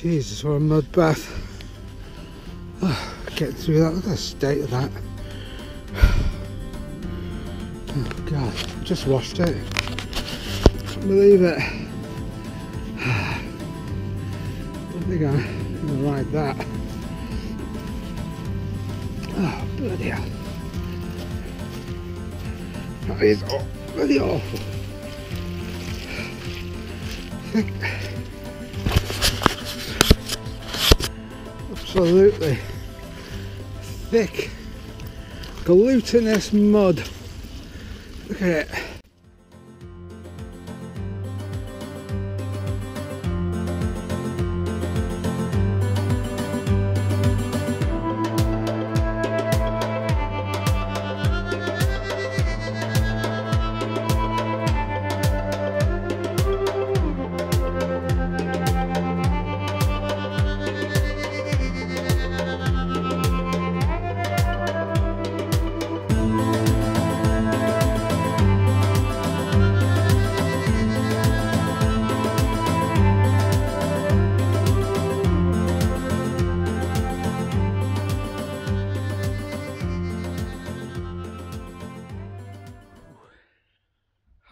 Jesus, what a mud bath. Oh, getting through that, look at the state of that. Oh God, just washed it. Can't believe it. Don't think I'm gonna ride that. Oh, bloody hell. That is bloody awful. Absolutely thick, glutinous mud. Look at it.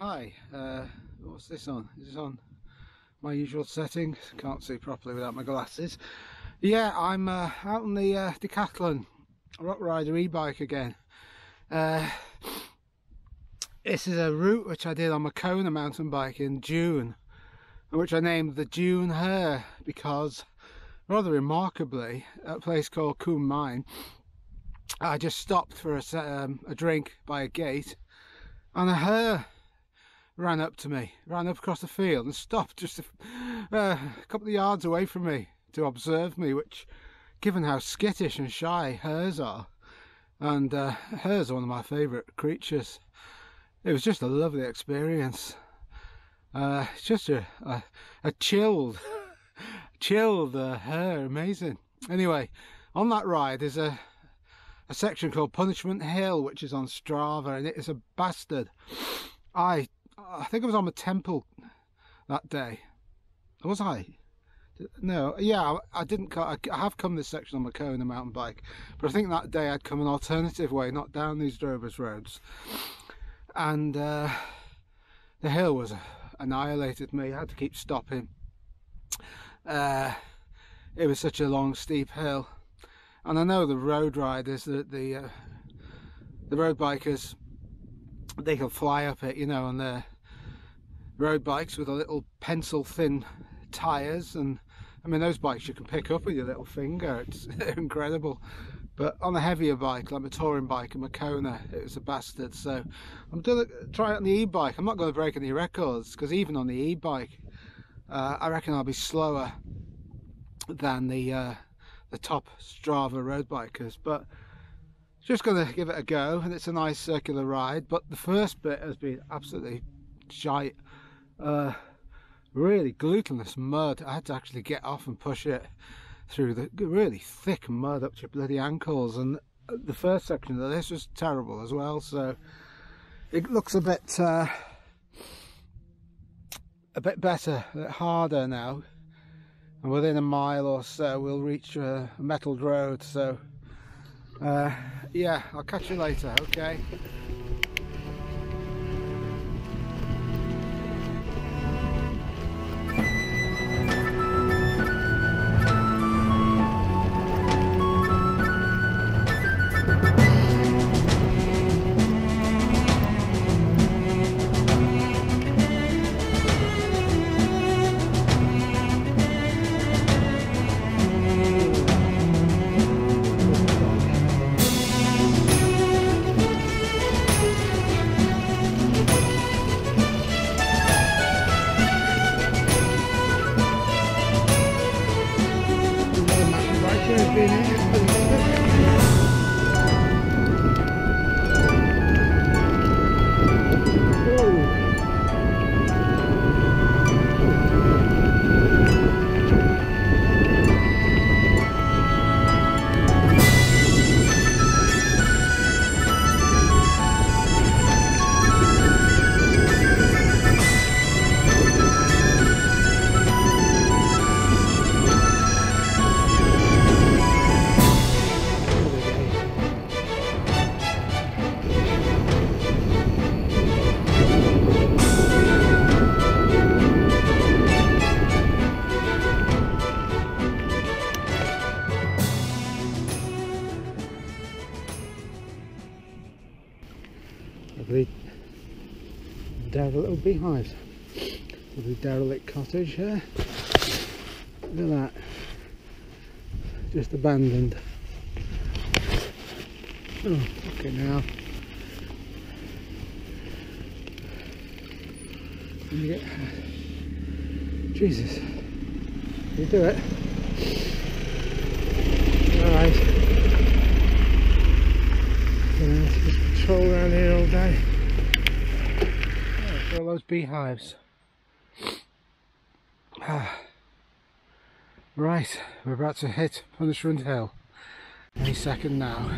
Hi, uh, what's this on? Is this on my usual setting? Can't see properly without my glasses. Yeah, I'm uh, out on the uh, Decathlon Rockrider e-bike again. Uh, this is a route which I did on my Kona mountain bike in June, which I named the June Hare because, rather remarkably, at a place called Coombe Mine, I just stopped for a, um, a drink by a gate and a hare ran up to me, ran up across the field and stopped just a, uh, a couple of yards away from me to observe me, which, given how skittish and shy hers are, and uh, hares are one of my favourite creatures, it was just a lovely experience. Uh, just a, a, a chilled, chilled uh, amazing. Anyway, on that ride there's a a section called Punishment Hill, which is on Strava, and it is a bastard. I I think I was on the temple that day. Was I? No, yeah, I, didn't. I, have come this section on my Kona mountain bike, but I think that day I'd come an alternative way, not down these Drovers roads, and uh, the hill was annihilated me. I had to keep stopping. Uh, it was such a long, steep hill, and I know the road riders, the the uh, the road bikers, they can fly up it, you know, on their road bikes with a little pencil thin tires. And I mean those bikes you can pick up with your little finger. It's incredible. But on a heavier bike like my touring bike and my Kona it was a bastard. So I'm gonna try it on the e-bike. I'm not going to break any records because even on the e-bike uh, I reckon I'll be slower than the uh, the top Strava road bikers. But just gonna give it a go and it's a nice circular ride but the first bit has been absolutely shite uh, really glutinous mud. I had to actually get off and push it through the really thick mud up to your bloody ankles. And the first section of this was terrible as well. So it looks a bit uh, a bit better, a bit harder now. And within a mile or so, we'll reach a metalled road. So uh, yeah, I'll catch you later. Okay. lady. Lovely derelict oh, beehives. Lovely derelict cottage here. Look at that. Just abandoned. Oh, okay now. Get Jesus. You do it. Alright. Just patrol around here all day. Oh, all those beehives. Ah. Right, we're about to hit Punishment Hill. Any second now.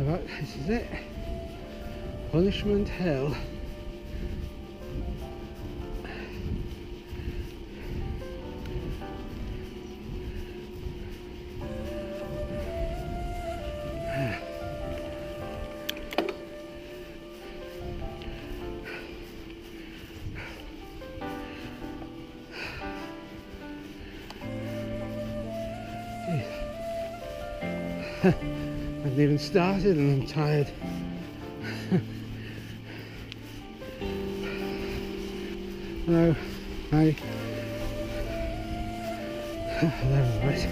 About, this is it. Punishment Hill. I haven't even started and I'm tired. Hello, hi. There, right.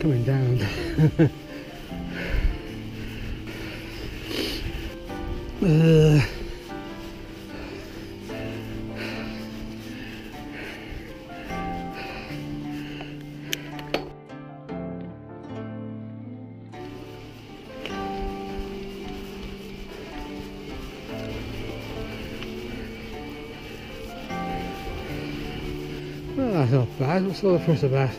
Coming down. uh. That's not bad. What's all the fuss about?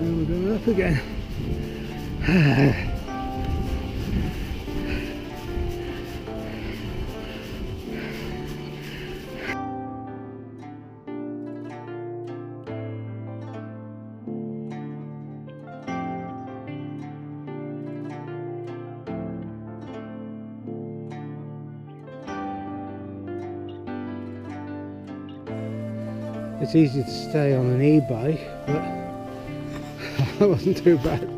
And we're going up again. It's easy to stay on an e-bike, but that wasn't too bad.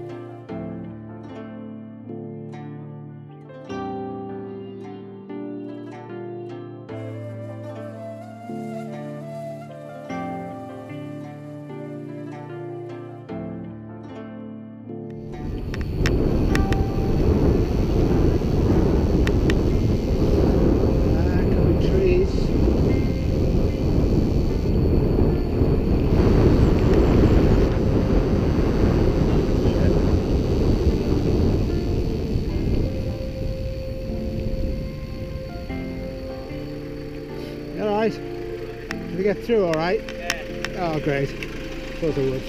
You get through alright? Yeah. Oh, great. Thought I would.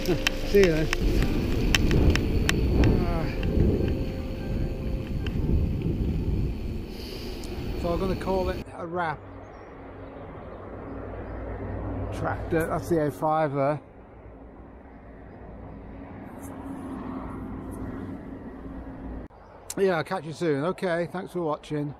See you then. Ah. So I'm going to call it a wrap. Tractor, that's the A5 there. Yeah, I'll catch you soon. Okay, thanks for watching.